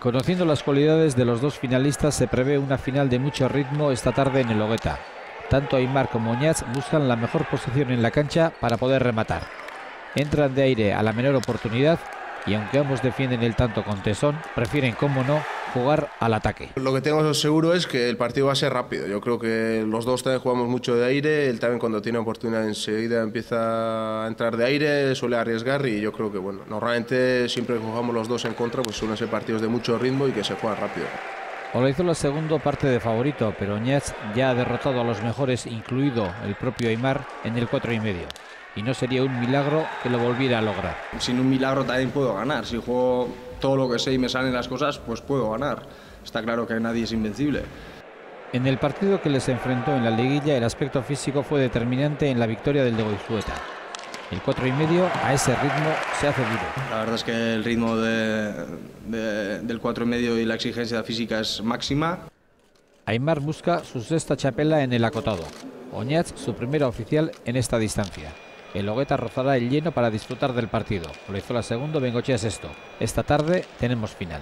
Conociendo las cualidades de los dos finalistas, se prevé una final de mucho ritmo esta tarde en el Hogueta. Tanto Aymar como Oñaz buscan la mejor posición en la cancha para poder rematar. Entran de aire a la menor oportunidad y aunque ambos defienden el tanto con tesón, prefieren, como no, jugar al ataque. Lo que tengo seguro es que el partido va a ser rápido. Yo creo que los dos también jugamos mucho de aire. Él también cuando tiene oportunidad enseguida empieza a entrar de aire, suele arriesgar y yo creo que bueno, normalmente siempre que jugamos los dos en contra, pues suelen ser partidos de mucho ritmo y que se juegan rápido. La segundo parte de favorito, pero Oñaz ya ha derrotado a los mejores, incluido el propio Aymar, en el 4 y medio y no sería un milagro que lo volviera a lograr. Sin un milagro también puedo ganar. Si juego todo lo que sé y me salen las cosas, pues puedo ganar. Está claro que nadie es invencible. En el partido que les enfrentó en la liguilla, el aspecto físico fue determinante en la victoria del de Goizueta. El 4 y medio a ese ritmo se hace duro. La verdad es que el ritmo del 4 y medio y la exigencia física es máxima. Aymar busca su sexta chapela en el acotado. Oñaz su primera oficial en esta distancia. El Hogueta rozará el lleno para disfrutar del partido. la segundo, Bengochea sexto. Esta tarde tenemos final.